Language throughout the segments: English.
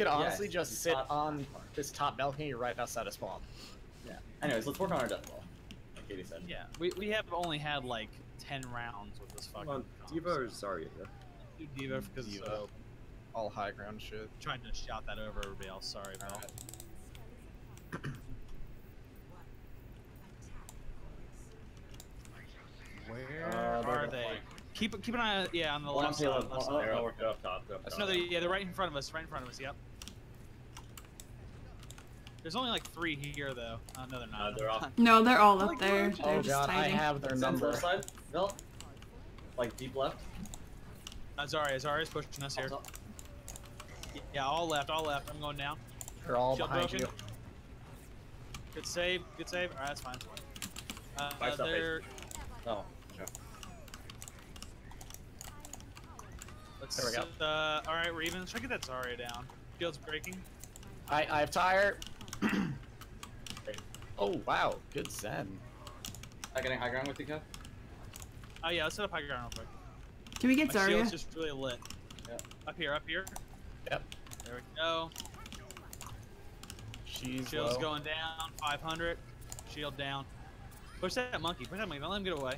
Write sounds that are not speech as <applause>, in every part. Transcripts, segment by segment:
could honestly Yes, just sit not- on this top balcony right outside of spawn. Yeah. Anyways, let's work on our death ball. Like Katie said. Yeah, we, we have only had like 10 rounds with this fucking. Come on, D.Va or so- Zarya? Do D.Va because D.Va. uh, All high ground shit. trying to shout that over everybody else. Sorry, Bill. Where Uh, they're they? flank. Keep keep an eye, yeah, on the One left side. payload. left side. They're up, they're up top. They're up top. another. Yeah, they're right in front of us. Right in front of us. Yep. There's only like three here though. Oh, no, they're not. Uh, they're off. No, they're all Oh up there. God. They're Oh just god, I have their Zen's number. left side. Vel. Like deep left. Uh, Zarya, Zarya's pushing us here. Yeah, all left, all left. I'm going down. They're all Shield behind broken. you. Good save, good save. Alright, that's fine. Uh, Five they're, Oh. Okay. let's, There we go. Uh, alright, we're even. Let's try to get that Zarya down. Field's breaking. I I have tire. Oh wow, good Zen. I getting high ground with you, Kev? Oh yeah, let's set up high ground real quick. Can we get My shield's Zarya? just really lit. Yeah. Up here, up here. Yep. There we go. She's Shield's low. going down. 500. Shield down. Push that monkey. Push that monkey. Don't let him get away.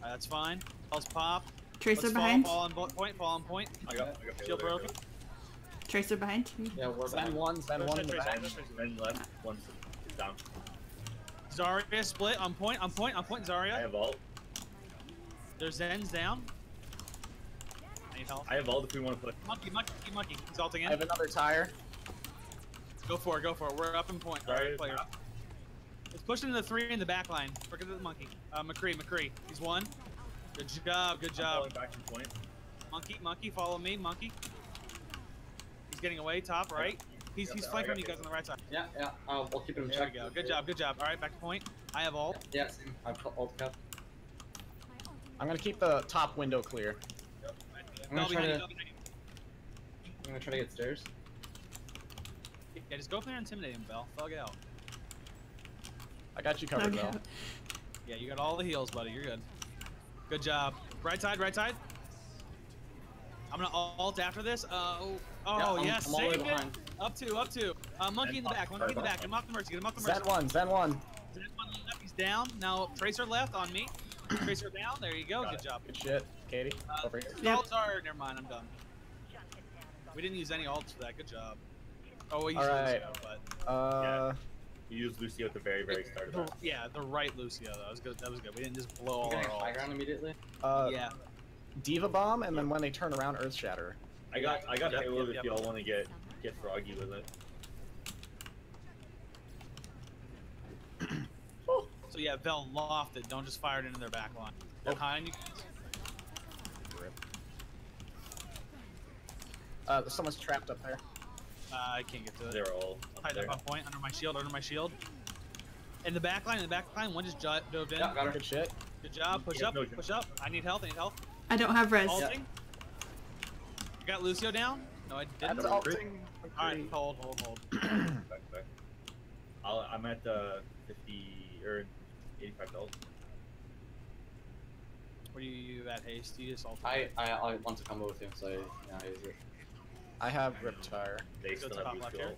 Alright, that's fine. Pulse pop. Tracer Let's behind. Fall, fall on point. Fall on point. I got, I got Shield payload there, broken. Tracer behind. Yeah, we're Zen behind. one, Zen Push one that in the tracer, back. push that tracer. Then left, one's is down. Zarya split on point. On point. On point. I Zarya. have ult. There's Zen's down. I need help. I have ult if we want to put. Monkey, monkey, monkey. He's ulting I have another tire. Go for it. Go for it. We're up in point. Zarya Alright, is player. top. Let's push into the three in the back line. Forget the monkey. Uh, McCree, McCree. He's one. Good job. Good I'm job. falling back from point. Monkey, monkey, follow me, monkey. He's getting away, top right. He's he's flanking you guys on the right side. Yeah, yeah. Uh, we'll keep it in There check. we go. Good job, good job. All right, back to point. I have all. Yeah, same. I've got ult Kev. I'm gonna keep the top window clear. I'm gonna try to- you. I'm gonna try to get stairs. Yeah, just go up there and intimidate him, Bell. Thug out. I got you covered Okay. though. Yeah, you got all the heals, buddy. You're good. Good job. Right side, right side. I'm gonna alt after this. Uh, oh, oh I'm- yes, I'm all the way save it. behind. Up two, up two. Uh, monkey in the back, monkey in the back. Get him off the mercy. Get him off the mercy. Zen one, Zen one. Zen one left, He's down. Now Tracer left on me. Tracer down. There you go. Got Good it. job. Good shit. Katie, Uh, over here. Yep. Ults are. Never mind. I'm done. We didn't use any ults for that. Good job. Oh, we used Alright. Lucio, but Uh, You use Lucio at the very, very start of the, that. yeah, the right Lucio. Though. That was good. That was good. We didn't just blow all getting our high ults. ground immediately. uh, Yeah. D.Va bomb, and then when they turn around, Earth Shatter. I got, I got Yep, payload yep, if y'all want to get, get froggy with it. <clears throat> So yeah, Vel lofted. Don't just fire it into their back line. Oh. Behind you. Uh, someone's trapped up there. Uh, I can't get to it. They're all up Hide there. up on point. Under my shield. Under my shield. In the back line. In the back line. One just dove in. Yeah, got her. Good shit. Good job. Push Yeah, up. no, Push up. I need health. I need health. I don't have res. Ulting. You got Lucio down? No, I didn't. That's ulting. Alright, hold, hold, hold. Back, <clears throat> back. I'll, I'm at the 50 or 85 dollars. What are you at haste? You just ult. I, I I want to combo with him, so yeah, he's here. I have Rip Tire. They Go still top have left here.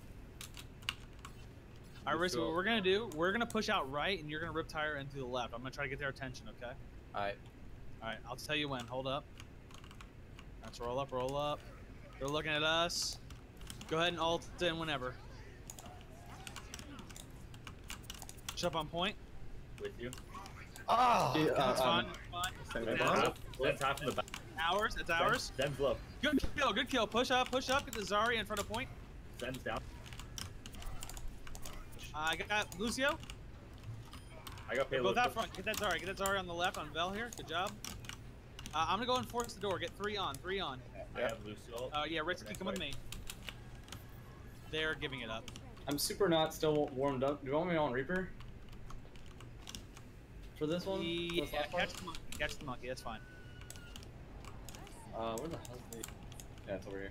Alright, Riz, what we're gonna do, we're gonna push out right and you're gonna rip tire into the left. I'm gonna try to get their attention, okay? Alright. Alright, I'll tell you when. Hold up. Let's roll up, roll up. They're looking at us. Go ahead and alt in whenever. Push up on point. with you. Oh, Yeah, That's uh, fine. um, That's fine. That's bomb? that's half in the back. Ours. It's ours. Zen's low. Good kill. Good kill. Push up. Push up. Get the Zarya in front of point. Zen's down. I got Lucio. I got Go that front. Get that Zarya. Get that Zarya on the left on Vel here. Good job. Uh, I'm gonna go and force the door. Get three on. Three on. I have Lucio. Uh, yeah, Ritsky, come with me. They're giving it up. I'm super not still warmed up. Do you want me on Reaper? For this one? Yeah, this last catch the monkey. Catch the monkey. That's fine. Uh, where the hell's the... Yeah, it's over here.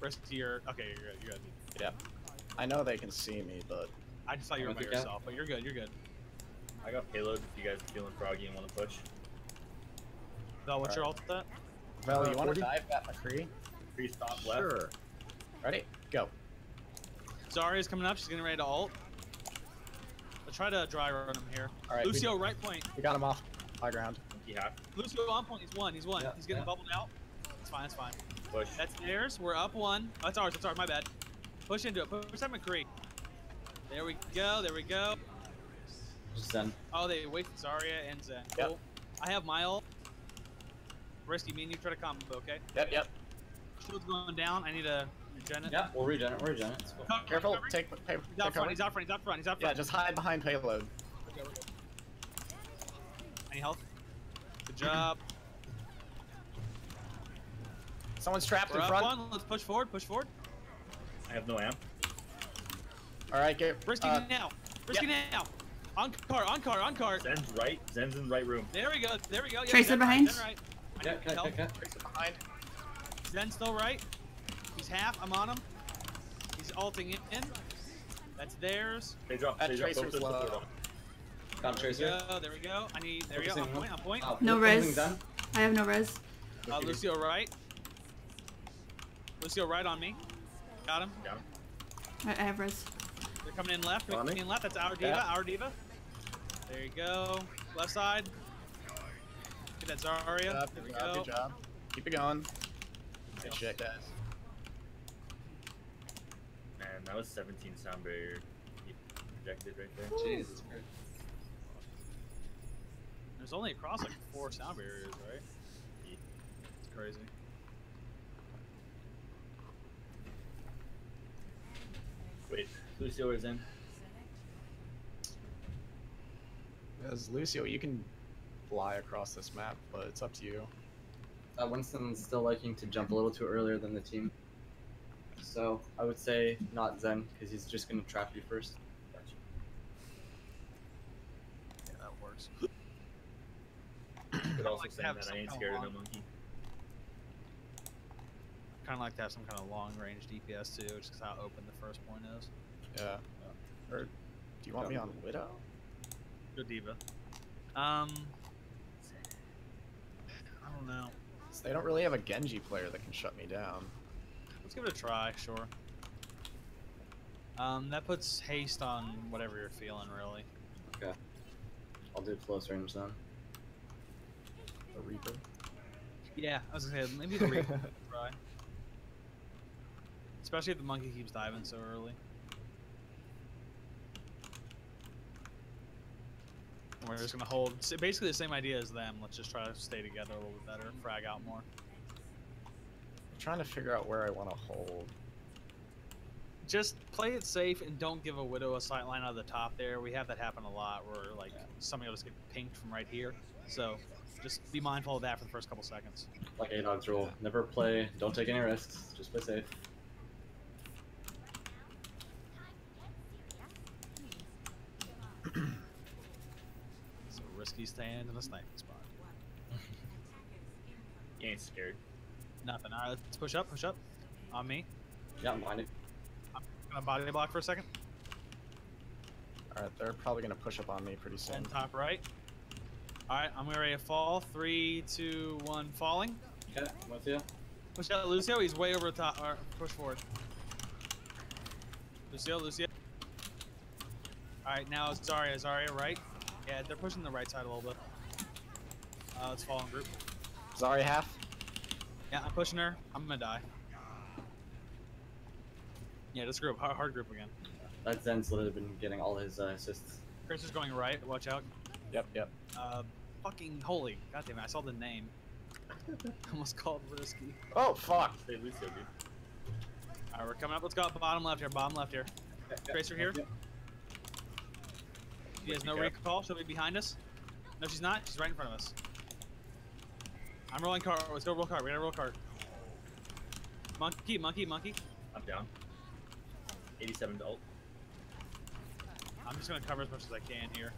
Ritsky, you're okay. You're good. You're good. Yeah. I know they can see me, but I just thought you were by with you, yourself, but you're good. You're good. I got payload if you guys are feeling froggy and want to push. No, what's your ult at that? Vel, Uh, you want to dive that McCree? Free stop left. Sure. Ready? Go. Zarya's coming up. She's getting ready to ult. Let's try to dry run him here. All right, we- Lucio, right point. We got him off high ground. Monkey half. Lucio on point. He's one. He's one. Yeah, He's getting yeah. bubbled out. It's fine. It's fine. Push. That's theirs. We're up one. Oh, that's ours. That's ours. My bad. Push into it. Push that McCree. There we go. There we go. Just Zen. Oh, they wait for Zarya and Zen. Yep. Cool. I have my ult. Risky, me and you try to combo, okay? Yep, yep. Shield's going down. I need to regen it. Yeah, we'll regen it. We'll regen it. It's cool. Cover, Careful. cover. Take, pay, He's take out front. He's out front. He's out front. He's out Yeah, just hide behind payload. Any health? Good job. Someone's trapped We're in front. one. Let's push forward. Push forward. I have no amp. All right, get. Risky uh, now. Risky now. On cart. On cart. On cart. Zen's right. Zen's in the right room. There we go. There we go. Yeah, Tracer Zen right, behind? Zen right. I Yeah, need cut, help. cut, cut. Tracer behind. Zen's still right. He's half. I'm on him. He's ulting in. That's theirs. They drop. That they drop. tracer's Both low. those support Got There we Tracer. go. There we go. I need. There we go. On point. On point. Oh, No focusing res. Zen. I have no res. Uh, Lucio right. Lucio right on me. Got him. Down. I, I have res. They're coming in left. They're coming in left. That's our D.Va. Yeah. Our D.Va. There you go. Left side. Get that Zarya. Good job, there we good go. good job. Keep it going. Good shit, guys. Man, that was 17 sound barrier projected right there. Jesus Christ. There's only across like four sound barriers, right? It's crazy. Wait, Lucio is in. As Lucio, you can fly across this map, but it's up to you. Uh, Winston's still liking to jump a little too earlier than the team. So I would say not Zen because he's just gonna trap you first. Yeah, that works. Could also like to say have that I ain't kind of scared of no monkey. Kind of like to have some kind of long range DPS too, just 'cause how open the first point is. Yeah. Or do you want me on Widow? Good D.Va. Um, I don't know. 'Cause They don't really have a Genji player that can shut me down. Let's give it a try, sure. Um, that puts haste on whatever you're feeling, really. Okay. I'll do close range then. The Reaper. Yeah, I was gonna say maybe the Reaper <laughs> could try. Especially if the monkey keeps diving so early. And We're just gonna hold basically the same idea as them. Let's just try to stay together a little bit better, frag out more. I'm trying to figure out where I want to hold. Just play it safe and don't give a widow a sight line out of the top there. We have that happen a lot where like somebody will just get pinked from right here. So just be mindful of that for the first couple seconds. Like A Dog's rule. Never play, don't take any risks, just play safe. So stand in a sniping spot. <laughs> You ain't scared. Nothing. All right, let's push up. Push up. On me. Yeah, I'm blinded. I'm gonna body block for a second. Alright, they're probably going to push up on me pretty soon. And top right. All right, I'm ready to fall. Three, two, one, falling. Okay, I'm with you. Push out Lucio. He's way over the top. Or push forward. Lucio, Lucio. All right, now it's Zarya. Zarya, right? Yeah, they're pushing the right side a little bit. Uh, let's fall in group. Zarya half. Yeah, I'm pushing her. I'm gonna die. Yeah, this group, hard, hard group again. That Zen's literally been getting all his uh, assists. Chris is going right. Watch out. Yep, yep. Uh, fucking holy. God damn it, I saw the name. <laughs> Almost called risky. Oh, fuck. Say Lucio, dude. Alright, we're coming up. Let's go bottom left here. Bottom left here. Tracer here. She has no recall. She'll be behind us. No, she's not. She's right in front of us. I'm rolling cart. Let's go roll cart. We gotta roll cart. Monkey, monkey, monkey. I'm down. 87 to ult. I'm just gonna cover as much as I can here.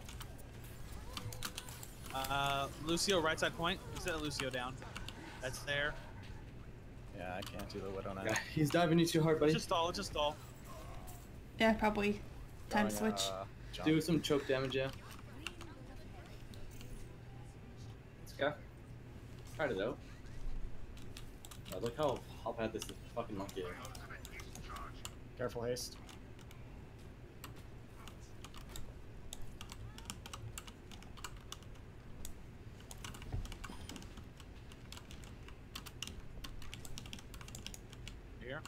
Uh, Lucio, right side point. We set Lucio down. That's there. Yeah, I can't do the Widow now. Yeah, he's diving you too hard, Let's buddy. just stall. Let's just stall. Yeah, probably. Time to switch. uh, jump. Do some choke damage, yeah. Okay. Tried it out. Uh, look how, how bad this fucking monkey is. Careful haste. Here.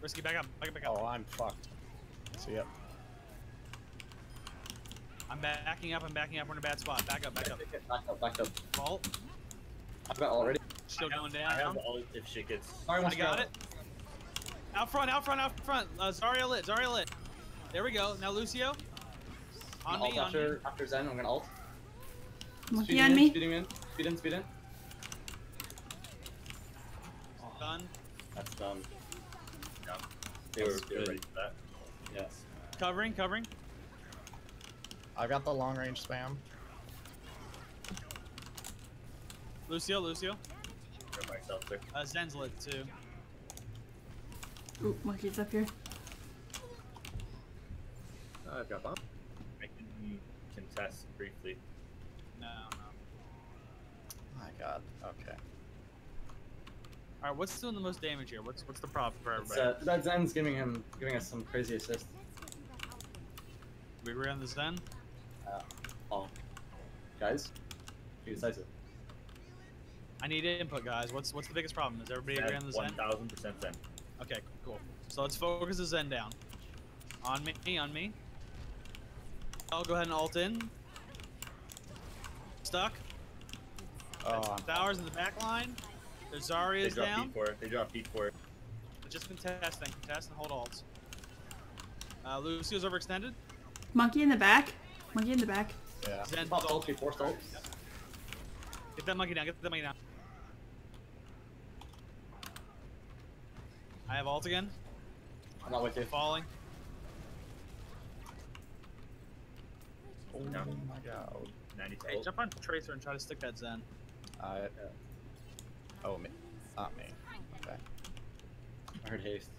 Risky, back up, back up, back up. Oh, I'm fucked. See ya. I'm backing up, I'm backing up, we're in a bad spot. Back up, back up. Back up, back up. Vault, I've got already. still going down. I have down. all if shit gets. Sorry, I got it. Out front, out front, out front. Uh, Zarya lit, Zarya lit. There we go. Now Lucio. On alt me, on after, me. after Zen, I'm gonna alt. Monkey Speeding on in, me. Speeding in, speed in, speed in. Done. That's done. Yeah. They were, they were ready for that. Yes. Covering, covering. I got the long range spam. Lucio, Lucio. For. Uh, Zen's lit too. Ooh, monkey's up here. I've got bomb. I can contest briefly. No, no. My god. Okay. All right, what's doing the most damage here? What's what's the problem for everybody? uh, that Zen's giving him, giving us some crazy assist. we agree on the Zen. Oh, guys, be decisive. I need input, guys. What's what's the biggest problem? Is everybody agree on the One Zen? thousand percent Zen. Okay, cool. So let's focus the Zen down. On me, on me. I'll go ahead and alt in. Stuck. Oh, I'm Towers in the back line. The They Zarya's drop down. beat for it. They drop beat for it. Just contest then. Contest and hold alts. Uh, Lucio's overextended. Monkey in the back. Monkey in the back. yeah. Zen Pop ult before ult. Get that monkey down. Get that monkey down. I have alt again. I'm not with you. Falling. Oh Yeah. my god. Ninety Hey, total. jump on Tracer and try to stick that Zen. I. Oh me. Not me. Okay. I heard haste.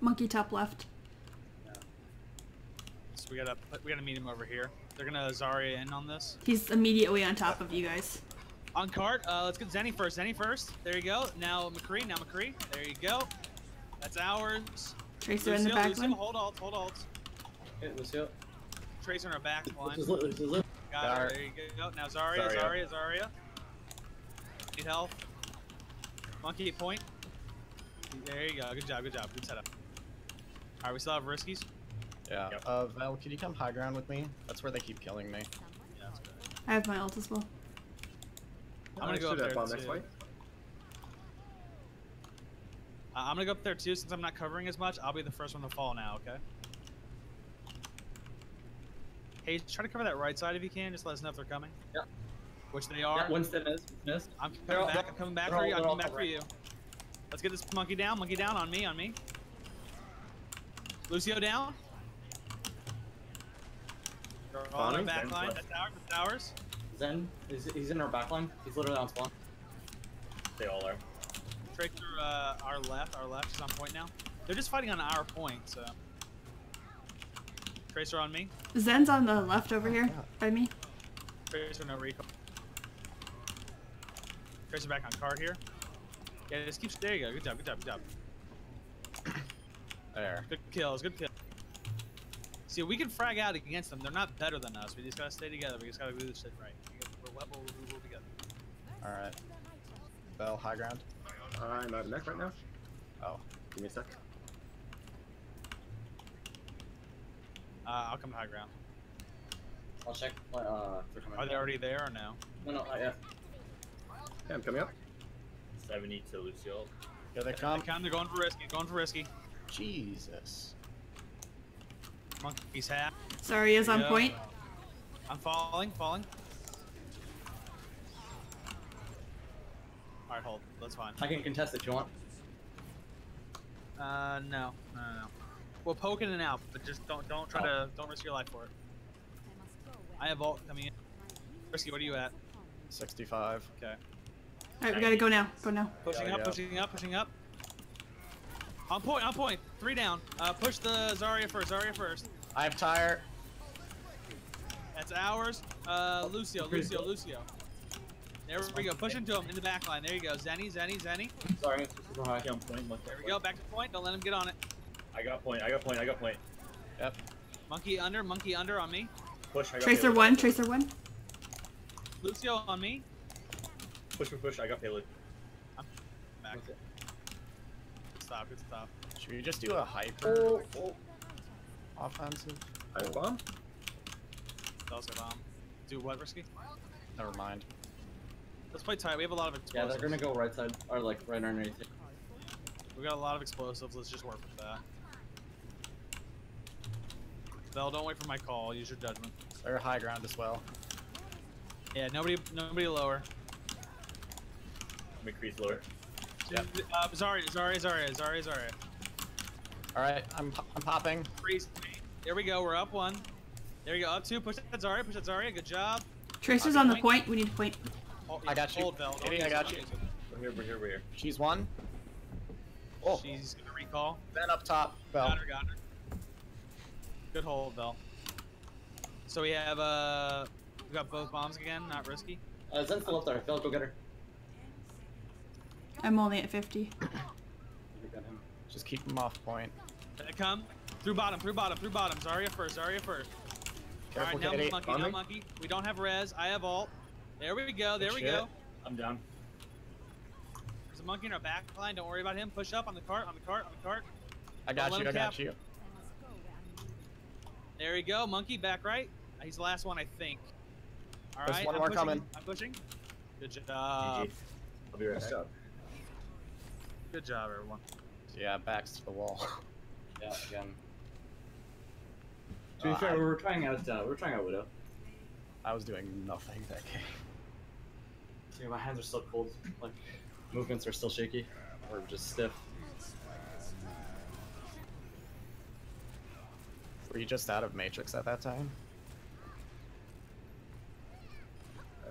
Monkey top left. Yeah. So we gotta put, we gotta meet him over here. They're gonna Zarya in on this. He's immediately on top of you guys. On cart, uh, let's get Zenny first. Zenny first. There you go. Now McCree. Now McCree. There you go. That's ours. Tracer in the back Lucio, line. hold alt, hold alt. Okay, Lucio. Tracer in our back line. This is lit, this is lit. Got her. There you go. Now Zarya, Zarya. Zarya, Zarya. Need help. Monkey point. There you go. Good job. Good job. Good setup. All right, we still have riskies. Yeah. Yep. Uh, Val, can you come high ground with me? That's where they keep killing me. Yeah, that's good. I have my ult as well. I'm gonna go up Shoot that there bomb next too. fight. Uh, I'm gonna go up there too, since I'm not covering as much. I'll be the first one to fall now. Okay. Hey, try to cover that right side if you can. Just let us know if they're coming. Yeah. Which they are. Yeah, Winston is. Missed. I'm They're coming all- back. I'm coming back for you. I'm coming back for you. Let's get this monkey down. Monkey down on me. On me. Lucio down. They're all our Bonnie? back line. left. That's ours. That's ours. Zen, he's, he's in our backline. He's literally on spawn. They all are. Tracer, uh, our left. Our left is on point now. They're just fighting on our point. So. Tracer on me. Zen's on the left over here by me. Tracer no recall. Tracer back on card here. Yeah, just keep. There you go. Good job. Good job. Good job. There. Good kills. Good kill. See, we can frag out against them. They're not better than us. We just gotta stay together. We just gotta do this shit right. We gotta- We're, we're, we're, we're together. All right. Bell, high ground. I'm out of mech right now. Oh. Give me a sec. Uh, I'll come to high ground. I'll check. Uh, if they're coming. Are they already there or no? No, no, not yet. Yeah, I'm coming up. Seventy to Lucio. Here they They come. come. They're going for risky. Going for risky. Jesus. Monkey's hat. Zarya's on Yeah. point. I'm falling. Falling. All right, hold. That's fine. I can contest if you want. Uh, no, no, no, no. We'll poke in and out, but just don't don't try to don't risk your life for it. I have ult coming in. Risky, what are you at? 65. Okay. Alright, we gotta go now. Go now. Pushing up, pushing up, pushing up. On point, on point. Three down. Uh, push the Zarya first. Zarya first. I have tire. That's ours. Uh, Lucio, Lucio, Lucio. There we go. Push into him in the back line. There you go. Zenny, Zenny, Zenny. Sorry, super high. Okay, on point. Monkey There we go. Back to point. Don't let him get on it. I got point. I got point. I got point. Yep. Monkey under, monkey under on me. Push. I got Tracer payload. one, tracer one. Lucio on me. Push, push, push. I got payload. Back. Good stop. Good stop. Should we just do a hyper Oh, oh. offensive? I have a bomb. That was a bomb. Do what, risky? Never mind. Let's play tight. We have a lot of explosives. Yeah, they're gonna go right side or like right underneath. it. We got a lot of explosives. Let's just work with that. Bell, don't wait for my call. Use your judgment. They're high ground as well. Yeah, nobody, nobody lower. McCree's lower. Yep. Uh, Zarya, Zarya, Zarya, Zarya, Zarya. All right, I'm I'm popping. Freeze. There we go. We're up one. There you go. Up two. Push that Zarya. Push that Zarya. Good job. Tracer's on the point. We need a point. Hold, I got you. Hold, Bell. Don't I got you. We're here. We're here. We're here. She's one. Oh, She's gonna recall. then up top. Bell. Got her. Got her. Good hold, Bell. So we have uh, we got both bombs again. Not risky. Uh, Zen's still up there. Phil, go get her. I'm only at 50. You got him. Just keep him off point. Come through bottom. Through bottom. Through bottom. Zarya first. Zarya first. All Careful, right, now monkey. On Now monkey. We don't have res. I have alt. There we go. There Good we shit. go. I'm down. There's a monkey in our back line. Don't worry about him. Push up on the cart. On the cart. On the cart. I Don't got let you. I him got you. There we go. Monkey back right. He's the last one, I think. All There's right. one I'm more pushing. coming. I'm pushing. Good job. GG. I'll be right back. Job. Good job, everyone. Yeah, backs to the wall. <laughs> Yeah, again. To be Uh, fair, I- we were trying out. Uh, we were trying out Widow. I was doing nothing that game. Yeah, my hands are still cold. Like, movements are still shaky, or just stiff. Were you just out of Matrix at that time?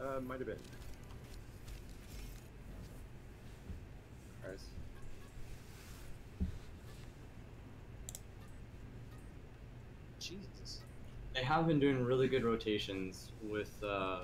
Uh, might have been. Nice. Jesus. They have been doing really good rotations with uh,